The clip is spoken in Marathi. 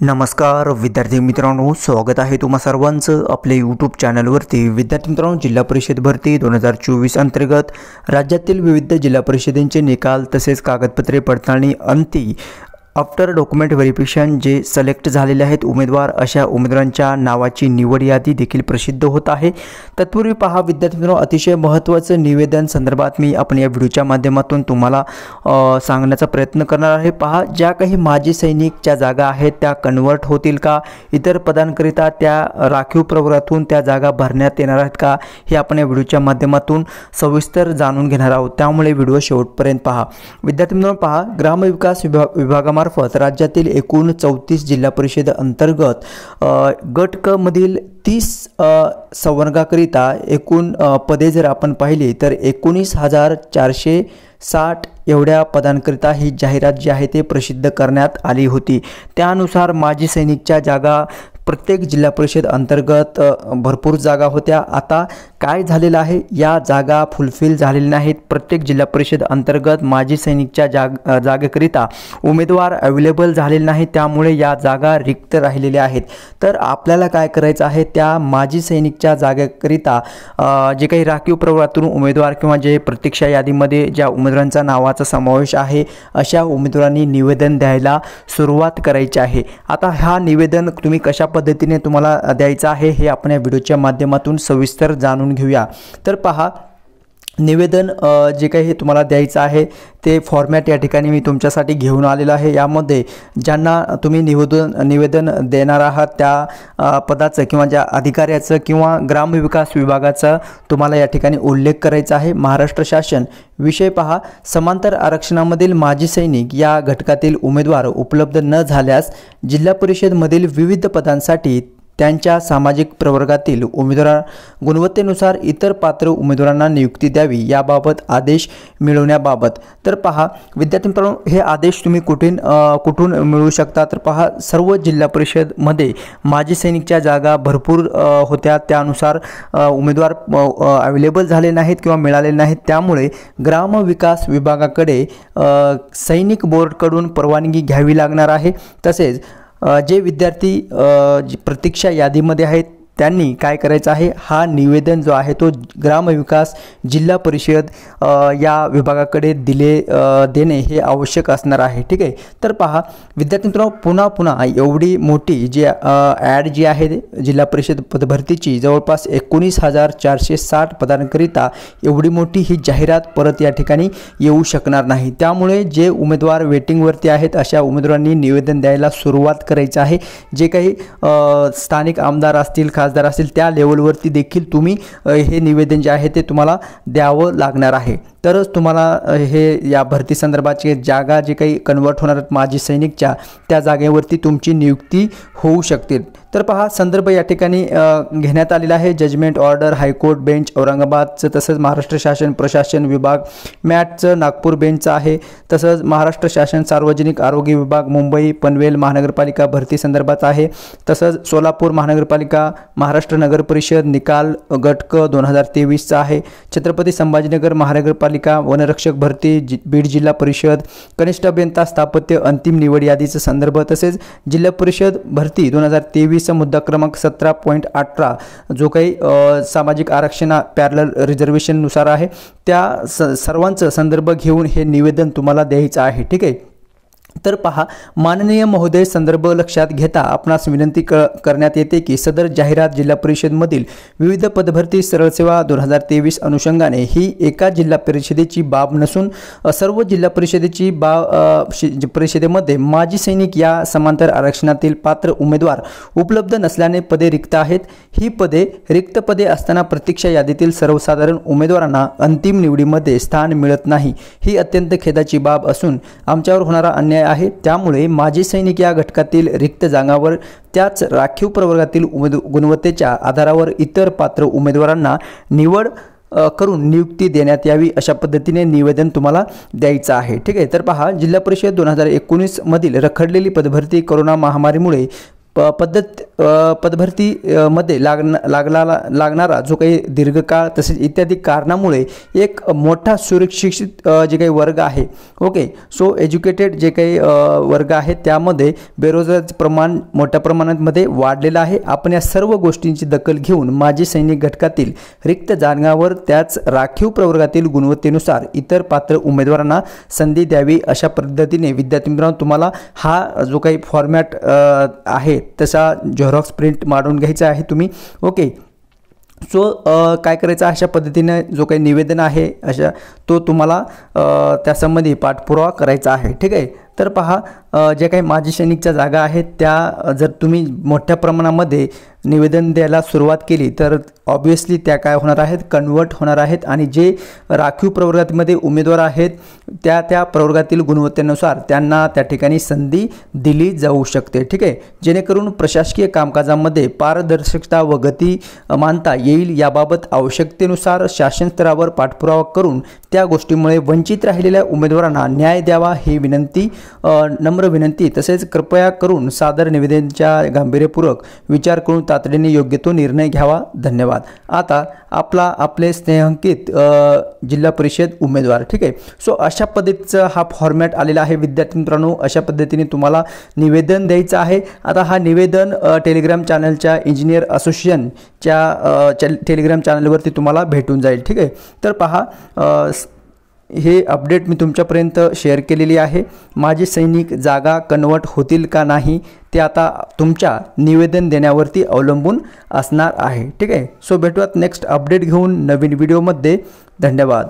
नमस्कार विद्यार्थी मित्रांनो स्वागत आहे तुम्हा सर्वांचं आपल्या यूट्यूब चॅनलवरती विद्यार्थी मित्रांनो जिल्हा परिषद भरती दोन हजार चोवीस अंतर्गत राज्यातील विविध जिल्हा परिषदेचे निकाल तसेच कागदपत्रे पडताळणी अंती आफ्टर डॉक्युमेंट व्हेरिफिकेशन जे सिलेक्ट झालेले आहेत उमेदवार अशा उमेदवारांच्या नावाची निवड यादी देखील प्रसिद्ध होत आहे. तत्पूर्वी पहा विद्यार्थी मित्रांनो अतिशय महत्त्वाचं निवेदन संदर्भात मी आपण या व्हिडिओच्या माध्यमातून तुम्हाला सांगण्याचा प्रयत्न करणार आहे. पहा ज्या काही माजी सैनिकच्या जागा आहेत त्या कन्वर्ट होतील का? इतर पदांकरिता त्या राखीव प्रवर्गातून त्या जागा भरण्यात येणार आहेत का? हे आपण या व्हिडिओच्या माध्यमातून सविस्तर जाणून घेणार आहोत. त्यामुळे व्हिडिओ शेवटपर्यंत पहा. विद्यार्थी मित्रांनो पहा ग्रामविकास विभाग विभागामार्फत राज्यातील एकूण चौतीस जिल्हा परिषद अंतर्गत गट क मधील तीस संवर्गाकरिता एकूण पदे जर आपण पाहिली तर एकोणीस हजार चारशे साठ एवढ्या पदांकरिता ही जाहिरात जी आहे ते प्रसिद्ध करण्यात आली होती. त्यानुसार माजी सैनिकच्या जागा प्रत्येक जिल्हा परिषद अंतर्गत भरपूर जागा होत्या. आता काय झालेलं आहे? या जागा फुलफिल झालेल्या नाहीत. प्रत्येक जिल्हा परिषद अंतर्गत माजी सैनिकच्या जाग जागेकरिता उमेदवार अवेलेबल झालेले नाही त्यामुळे या जागा रिक्त राहिलेल्या आहेत. तर आपल्याला काय करायचं आहे? त्या माजी सैनिकच्या जागेकरिता जे काही राखीव प्रवर्गातून उमेदवार किंवा जे प्रतीक्षा यादीमध्ये ज्या उमेदवारांचा नावाचा समावेश आहे अशा उमेदवारांनी निवेदन द्यायला सुरुवात करायची आहे. आता हा निवेदन तुम्ही कशा पद्धतीने तुम्हाला द्यायचं आहे हे आपण या व्हिडिओच्या माध्यमातून सविस्तर जाणून घेऊया. तर पहा निवेदन जे काही तुम्हाला द्यायचं आहे ते फॉर्मॅट या ठिकाणी मी तुमच्यासाठी घेऊन आलेलं आहे. यामध्ये ज्यांना तुम्ही निवेदन निवेदन देणार आहात त्या पदाचं किंवा ज्या अधिकाऱ्याचं किंवा ग्रामविकास विभागाचा तुम्हाला या ठिकाणी उल्लेख करायचा आहे. महाराष्ट्र शासन विषय पहा. समांतर आरक्षणामधील माजी सैनिक या घटकातील उमेदवार उपलब्ध न झाल्यास जिल्हा परिषदमधील विविध पदांसाठी त्यांच्या सामाजिक प्रवर्गातील उमेदवार गुणवत्तेनुसार इतर पात्र उमेदवारांना नियुक्ती द्यावी याबाबत आदेश मिळवण्याबाबत. तर पहा विद्यार्थी मित्रांनो हे आदेश तुम्ही कुठून कुठून मिळवू शकता? तर पहा सर्व जिल्हा परिषदमध्ये माजी सैनिकच्या जागा भरपूर होत्या. त्यानुसार उमेदवार अवेलेबल झाले नाहीत किंवा मिळाले नाहीत. त्यामुळे ग्रामविकास विभागाकडे सैनिक बोर्डकडून परवानगी घ्यावी लागणार आहे. तसेच जे विद्यार्थी जी प्रतीक्षा यादीमध्ये आहेत त्यांनी काय करायचं आहे? हा निवेदन जो आहे तो ग्रामविकास जिल्हा परिषद या विभागाकडे दिले देणे हे आवश्यक असणार आहे. ठीक आहे? तर पहा विद्यार्थी मित्रांनो पुन्हा पुन्हा एवढी मोठी जी ॲड जी आहे जिल्हा परिषद पदभरतीची जवळपास एकोणीस हजार चारशे साठ पदांकरिता एवढी मोठी ही जाहिरात परत या ठिकाणी येऊ शकणार नाही. त्यामुळे जे उमेदवार वेटिंगवरती आहेत अशा उमेदवारांनी निवेदन द्यायला सुरुवात करायचं आहे. जे काही स्थानिक आमदार असतील खास खासदार असतील त्या लेवलवरती देखील तुम्ही हे निवेदन जे आहे ते तुम्हाला द्यावं लागणार आहे. तरच तुम्हाला हे या भरती संदर्भाचे जागा जे काही कन्वर्ट होणार आहेत माजी सैनिकच्या त्या जागेवरती तुमची नियुक्ती होऊ शकतील. तर पहा संदर्भ या ठिकाणी घेण्यात आलेला आहे. Judgement order high court bench औरंगाबादचं तसंच महाराष्ट्र शासन प्रशासन विभाग मॅटचं नागपूर बेंचचं आहे. तसंच महाराष्ट्र शासन सार्वजनिक आरोग्य विभाग मुंबई पनवेल महानगरपालिका भरती संदर्भात आहे. तसंच सोलापूर महानगरपालिका महाराष्ट्र नगर परिषद निकाल गटक दोन हजार तेवीसचा आहे. छत्रपती संभाजीनगर महानगरपालिका वनरक्षक भरती जि बीड जिल्हा परिषद कनिष्ठ अभियंता स्थापत्य अंतिम निवड यादीचा संदर्भ तसेच जिल्हा परिषद भरती दोन हजार तेवीसचा मुद्दा क्रमांक सतरा पॉईंट अठरा जो काही सामाजिक आरक्षण पॅरल रिझर्वेशननुसार आहे त्या स सर्वांचं संदर्भ घेऊन हे निवेदन तुम्हाला द्यायचं आहे. ठीक आहे? तर पहा माननीय महोदय संदर्भ लक्षात घेता आपणास विनंती क करण्यात येते की सदर जाहिरात जिल्हा परिषदमधील विविध पदभरती सरळ सेवा दोन हजार तेवीस अनुषंगाने ही एका जिल्हा परिषदेची बाब नसून सर्व जिल्हा परिषदेची बाब शि- परिषदेमध्ये माजी सैनिक या समांतर आरक्षणातील पात्र उमेदवार उपलब्ध नसल्याने पदे रिक्त आहेत. ही पदे रिक्त पदे असताना प्रतीक्षा यादीतील सर्वसाधारण उमेदवारांना अंतिम निवडीमध्ये स्थान मिळत नाही. ही अत्यंत खेदाची बाब असून आमच्यावर होणारा अन्याय आहे. त्यामुळे माजी सैनिक या घटकातील रिक्त जागांवर त्याच राखीव प्रवर्गातील उमेद गुणवत्तेच्या आधारावर इतर पात्र उमेदवारांना निवड करून नियुक्ती देण्यात यावी अशा पद्धतीने निवेदन तुम्हाला द्यायचं आहे. ठीक आहे. तर पहा जिल्हा परिषद दोन हजार एकोणीसमधील रखडलेली पदभरती कोरोना महामारीमुळे पद्धत पदभरतीमध्ये लागणमध्ये लागला लागणारा जो काही दीर्घकाळ तसेच इत्यादी कारणामुळे एक मोठा सुरक्षित जे काही वर्ग आहे ओके सो एज्युकेटेड जे काही वर्ग आहे त्यामध्ये बेरोजगाराचे प्रमाण मोठ्या प्रमाणामध्ये वाढलेलं आहे. आपण या सर्व गोष्टींची दखल घेऊन माजी सैनिक घटकातील रिक्त जागांवर त्याच राखीव प्रवर्गातील गुणवत्तेनुसार इतर पात्र उमेदवारांना संधी द्यावी अशा पद्धतीने विद्यार्थी मित्रांनो तुम्हाला हा जो काही फॉर्मॅट आहे तसा झेरॉक्स प्रिंट मारून घ्यायचा आहे तुम्ही. ओके सो काय करायचं? अशा पद्धतीने जो काही निवेदन आहे अशा तो तुम्हाला त्यासंबंधी पाठपुरावा करायचा आहे. ठीक आहे? तर पहा जे काही माजी सैनिकच्या जागा आहेत त्या जर तुम्ही मोठ्या प्रमाणामध्ये निवेदन द्यायला सुरुवात केली तर ऑब्वियसली त्या काय होणार आहेत? कन्वर्ट होणार आहेत. आणि जे राखीव प्रवर्गामध्ये उमेदवार आहेत त्या त्या प्रवर्गातील गुणवत्तेनुसार त्यांना त्या ठिकाणी संधी दिली जाऊ शकते. ठीक आहे? जेणेकरून प्रशासकीय कामकाजामध्ये पारदर्शकता व गती मानता येईल याबाबत आवश्यकतेनुसार शासन स्तरावर पाठपुरावा करून त्या गोष्टीमुळे वंचित राहिलेल्या उमेदवारांना न्याय द्यावा ही विनंती नम्र विनंती. तसेच कृपया करून सादर निवेदनच्या गांभीर्यपूर्वक विचार करून तातडीने योग्य तो निर्णय घ्यावा. धन्यवाद. आता आपला आपले स्नेहांकित जिल्हा परिषद उमेदवार ठीक आहे? सो अशा पद्धतीचा हा फॉर्मॅट आलेला आहे. विद्यार्थी मित्रांनो अशा पद्धतीने तुम्हाला निवेदन द्यायचं आहे. आता हा निवेदन टेलिग्राम चॅनलच्या इंजिनियर असोसिएशनच्या टेलिग्राम चॅनलवरती तुम्हाला भेटून जाईल ठीक आहे? तर पहा हे अपडेट मी तुमच्यापर्यंत शेअर केलेली आहे. माझे सैनिक जागा कन्वर्ट होतील का नाही ते आता तुमच्या निवेदन देण्यावरती अवलंबून असणार आहे. ठीक आहे? सो भेटूयात नेक्स्ट अपडेट घेऊन नवीन व्हिडिओमध्ये धन्यवाद.